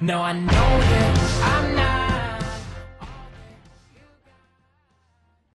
No, I know that I'm not.